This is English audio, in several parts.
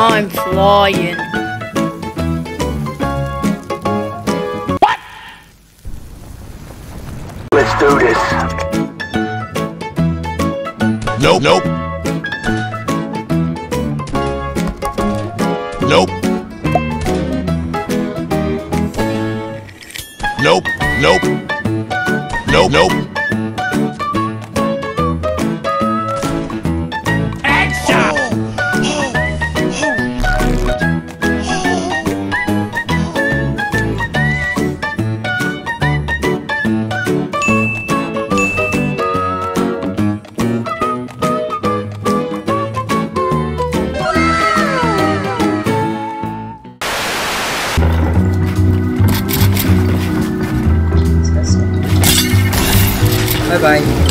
I'm flying. What? Let's do this. Nope. Nope. Nope. Nope. Nope. Nope. Nope. Bye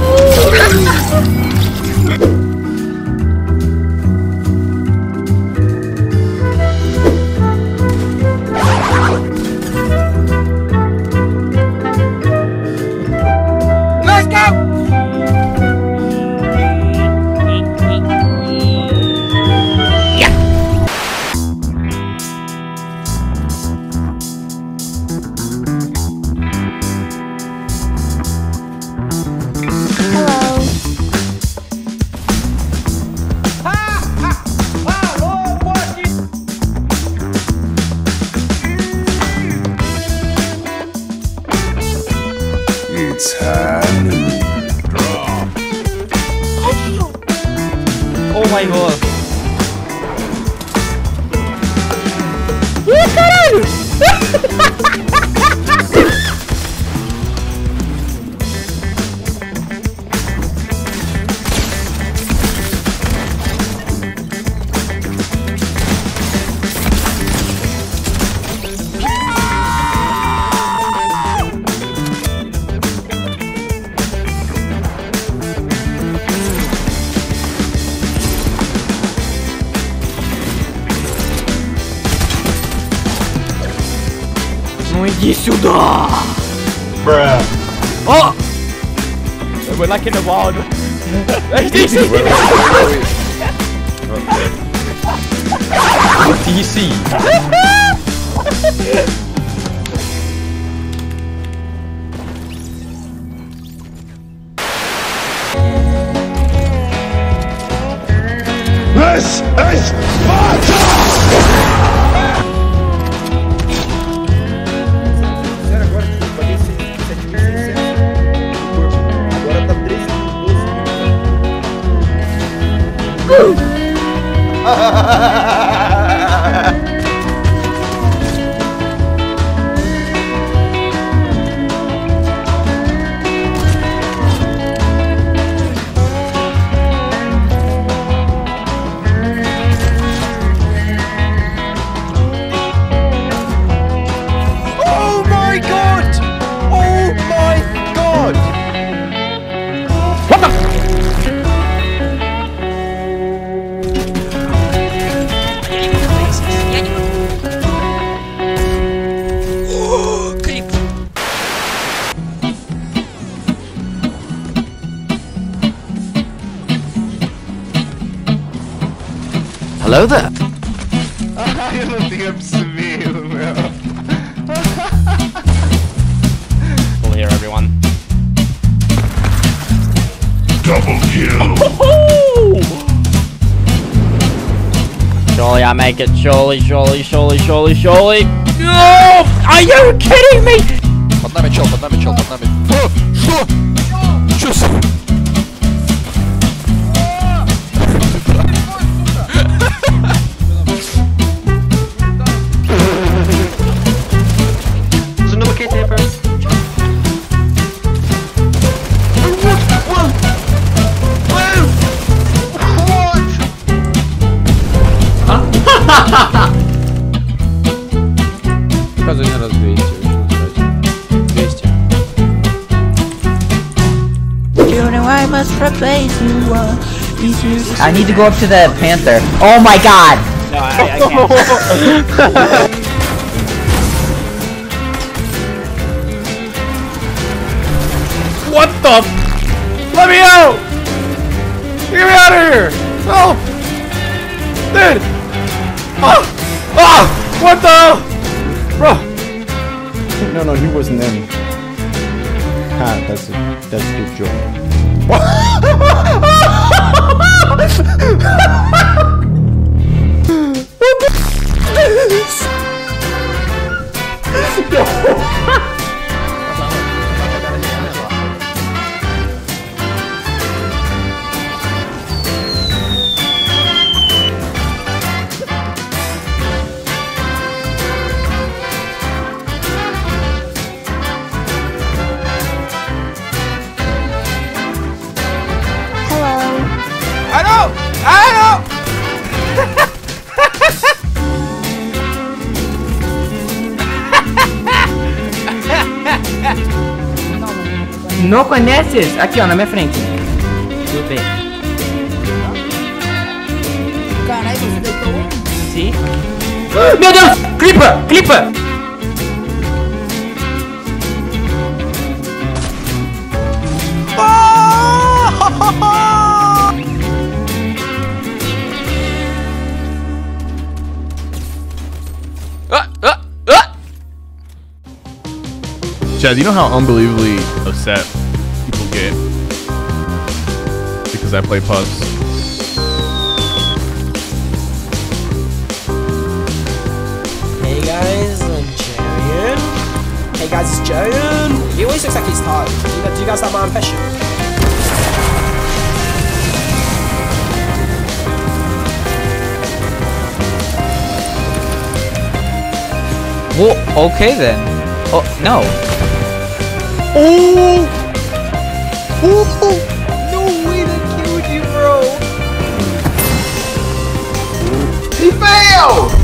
It's. Oh my god. иди сюда! О! We're like in the wild. Иди сюда! DC. Hello there. Eu não tinha percebido, meu. Full here, everyone. Double kill. Surely I make it. Surely, surely, surely, surely, surely. No! Are you kidding me? Под нами чел, под нами чел, под нами. О, что? Чё 200 200. I I need to go up to the panther. Oh my god! No, I, I can't. What the? f- Let me out! Get me out of here! Help! Dude! Ah! Ah! What the? Bro! No, no, he wasn't in. Ha, that's a, that's a good joke. I Não conheces? Aqui, ó, na minha frente. Tudo bem. Caralho, você deitou? Sim. Meu Deus! Clipa! Clipa! Chad, you know how unbelievably upset people get because I play pubs? Hey guys, I'm Jarian. Hey guys, it's Jarian. He always looks like he's tired. Do you, do you guys have my impression? Well, okay then. Oh, no. Oh! Oh! No way that killed you, bro! He failed!